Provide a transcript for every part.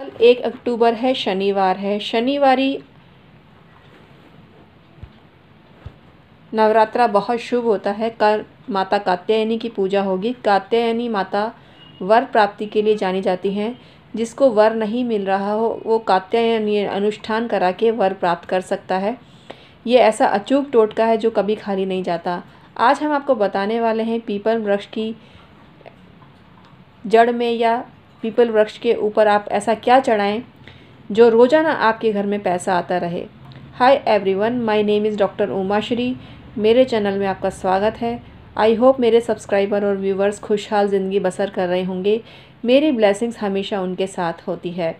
कल एक अक्टूबर है, शनिवार है। शनिवारी नवरात्रा बहुत शुभ होता है। कल माता कात्यायनी की पूजा होगी। कात्यायनी माता वर प्राप्ति के लिए जानी जाती हैं। जिसको वर नहीं मिल रहा हो, वो कात्यायनी अनुष्ठान करा के वर प्राप्त कर सकता है। ये ऐसा अचूक टोटका है जो कभी खाली नहीं जाता। आज हम आपको बताने वाले हैं पीपल वृक्ष की जड़ में या पीपल वृक्ष के ऊपर आप ऐसा क्या चढ़ाएँ, जो रोज़ाना आपके घर में पैसा आता रहे। Hi everyone my name is doctor Uma Shri मेरे चैनल में आपका स्वागत है। आई होप मेरे सब्सक्राइबर और व्यूवर्स खुशहाल ज़िंदगी बसर कर रहे होंगे। मेरी ब्लेसिंग्स हमेशा उनके साथ होती है।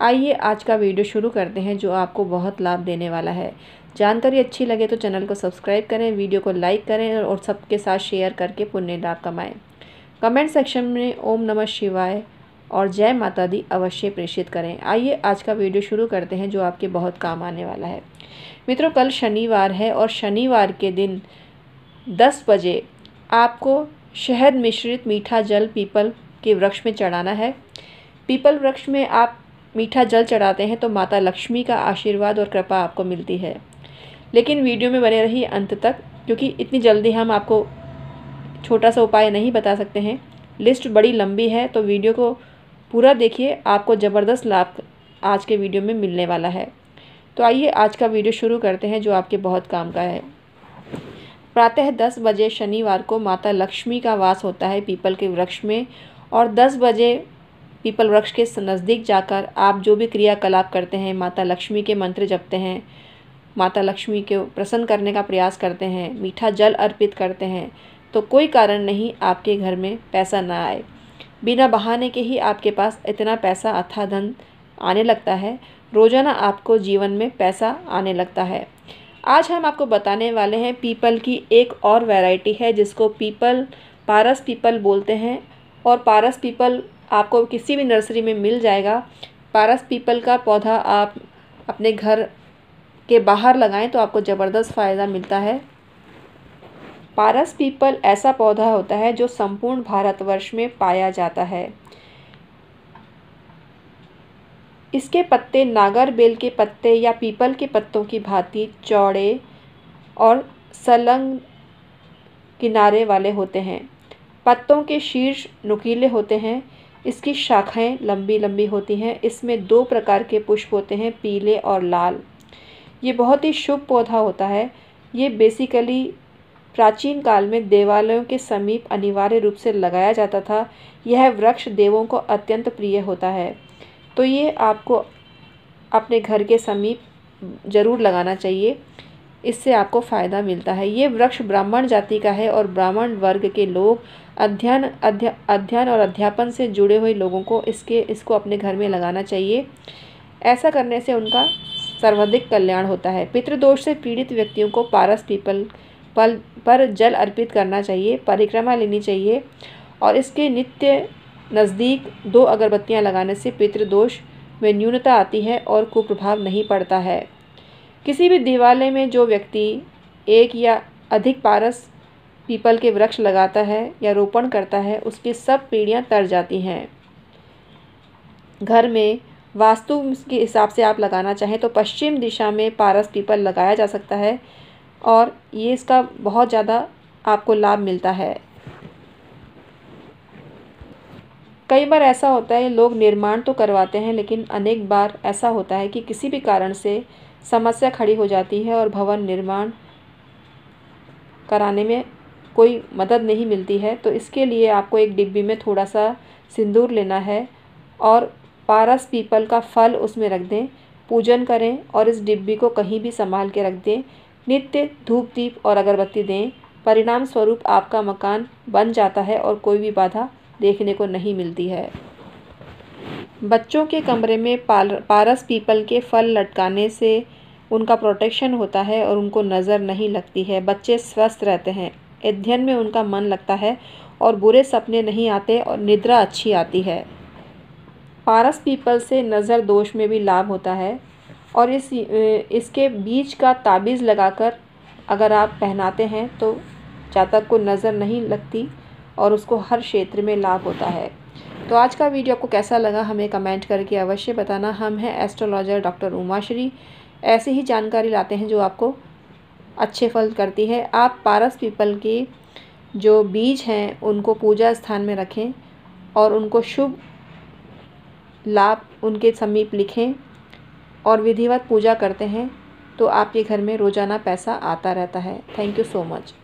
आइए आज का वीडियो शुरू करते हैं, जो आपको बहुत लाभ देने वाला है। जानकारी अच्छी लगे तो चैनल को सब्सक्राइब करें, वीडियो को लाइक करें और सबके साथ शेयर करके पुण्य लाभ कमाएँ। कमेंट सेक्शन में ओम नमः शिवाय। और जय माता दी अवश्य प्रेषित करें। आइए आज का वीडियो शुरू करते हैं, जो आपके बहुत काम आने वाला है। मित्रों, कल शनिवार है और शनिवार के दिन 10 बजे आपको शहद मिश्रित मीठा जल पीपल के वृक्ष में चढ़ाना है। पीपल वृक्ष में आप मीठा जल चढ़ाते हैं तो माता लक्ष्मी का आशीर्वाद और कृपा आपको मिलती है। लेकिन वीडियो में बने रही अंत तक, क्योंकि इतनी जल्दी हम आपको छोटा सा उपाय नहीं बता सकते हैं। लिस्ट बड़ी लंबी है तो वीडियो को पूरा देखिए, आपको ज़बरदस्त लाभ आज के वीडियो में मिलने वाला है। तो आइए आज का वीडियो शुरू करते हैं जो आपके बहुत काम का है। प्रातः दस बजे शनिवार को माता लक्ष्मी का वास होता है पीपल के वृक्ष में और दस बजे पीपल वृक्ष के नज़दीक जाकर आप जो भी क्रियाकलाप करते हैं, माता लक्ष्मी के मंत्र जपते हैं, माता लक्ष्मी को प्रसन्न करने का प्रयास करते हैं, मीठा जल अर्पित करते हैं तो कोई कारण नहीं आपके घर में पैसा ना आए। बिना बहाने के ही आपके पास इतना पैसा अथा धन आने लगता है। रोज़ाना आपको जीवन में पैसा आने लगता है। आज हम आपको बताने वाले हैं पीपल की एक और वैरायटी है जिसको पीपल, पारस पीपल बोलते हैं और पारस पीपल आपको किसी भी नर्सरी में मिल जाएगा। पारस पीपल का पौधा आप अपने घर के बाहर लगाएँ तो आपको ज़बरदस्त फ़ायदा मिलता है। पारस पीपल ऐसा पौधा होता है जो संपूर्ण भारतवर्ष में पाया जाता है। इसके पत्ते नागर बेल के पत्ते या पीपल के पत्तों की भांति चौड़े और सलंग किनारे वाले होते हैं। पत्तों के शीर्ष नुकीले होते हैं। इसकी शाखाएँ लंबी लंबी होती हैं। इसमें दो प्रकार के पुष्प होते हैं, पीले और लाल। ये बहुत ही शुभ पौधा होता है। ये बेसिकली प्राचीन काल में देवालयों के समीप अनिवार्य रूप से लगाया जाता था। यह वृक्ष देवों को अत्यंत प्रिय होता है। तो ये आपको अपने घर के समीप ज़रूर लगाना चाहिए। इससे आपको फ़ायदा मिलता है। ये वृक्ष ब्राह्मण जाति का है और ब्राह्मण वर्ग के लोग अध्ययन, अध्य, अध्ययन और अध्यापन से जुड़े हुए लोगों को इसके, इसको अपने घर में लगाना चाहिए। ऐसा करने से उनका सर्वाधिक कल्याण होता है। पितृदोष से पीड़ित व्यक्तियों को पारस पीपल पल, पर जल अर्पित करना चाहिए, परिक्रमा लेनी चाहिए और इसके नित्य नज़दीक दो अगरबत्तियाँ लगाने से पितृदोष में न्यूनता आती है और कुप्रभाव नहीं पड़ता है। किसी भी दिवालय में जो व्यक्ति एक या अधिक पारस पीपल के वृक्ष लगाता है या रोपण करता है, उसकी सब पीढ़ियाँ तर जाती हैं। घर में वास्तु के हिसाब से आप लगाना चाहें तो पश्चिम दिशा में पारस पीपल लगाया जा सकता है और ये इसका बहुत ज़्यादा आपको लाभ मिलता है। कई बार ऐसा होता है, लोग निर्माण तो करवाते हैं, लेकिन अनेक बार ऐसा होता है कि किसी भी कारण से समस्या खड़ी हो जाती है और भवन निर्माण कराने में कोई मदद नहीं मिलती है। तो इसके लिए आपको एक डिब्बी में थोड़ा सा सिंदूर लेना है और पारस पीपल का फल उसमें रख दें, पूजन करें और इस डिब्बी को कहीं भी संभाल के रख दें। नित्य, धूप, दीप और अगरबत्ती दें। परिणाम स्वरूप आपका मकान बन जाता है और कोई भी बाधा देखने को नहीं मिलती है। बच्चों के कमरे में पारस पीपल के फल लटकाने से उनका प्रोटेक्शन होता है और उनको नज़र नहीं लगती है। बच्चे स्वस्थ रहते हैं। अध्ययन में उनका मन लगता है और बुरे सपने नहीं आते और निद्रा अच्छी आती है। पारस पीपल से नज़र दोष में भी लाभ होता है। और इस इसके बीज का ताबीज़ लगाकर अगर आप पहनाते हैं तो जातक को नज़र नहीं लगती और उसको हर क्षेत्र में लाभ होता है। तो आज का वीडियो आपको कैसा लगा हमें कमेंट करके अवश्य बताना। हम हैं एस्ट्रोलॉजर डॉक्टर उमाश्री। ऐसी ही जानकारी लाते हैं जो आपको अच्छे फल करती है। आप पारस पीपल के जो बीज हैं, उनको पूजा स्थान में रखें और उनको शुभ लाभ उनके समीप लिखें। और विधिवत पूजा करते हैं तो आपके घर में रोज़ाना पैसा आता रहता है। Thank you so much